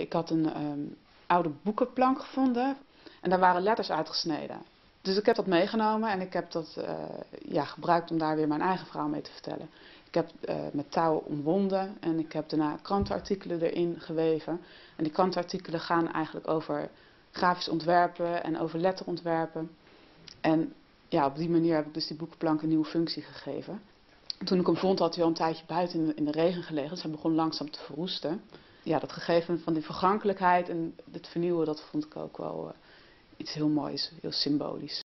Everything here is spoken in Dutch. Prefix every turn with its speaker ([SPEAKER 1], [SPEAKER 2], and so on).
[SPEAKER 1] ik had een ehm, oude boekenplank gevonden en daar waren letters uitgesneden. Dus ik heb dat meegenomen en ik heb dat uh, ja, gebruikt om daar weer mijn eigen verhaal mee te vertellen. Ik heb uh, met touw omwonden en ik heb daarna krantenartikelen erin geweven. En die krantenartikelen gaan eigenlijk over grafisch ontwerpen en over letterontwerpen. En ja, op die manier heb ik dus die boekenplank een nieuwe functie gegeven. toen ik hem vond had hij al een tijdje buiten in de regen gelegen, dus hij begon langzaam te verroesten. Ja, dat gegeven van die vergankelijkheid en het vernieuwen, dat vond ik ook wel uh, iets heel moois, heel symbolisch.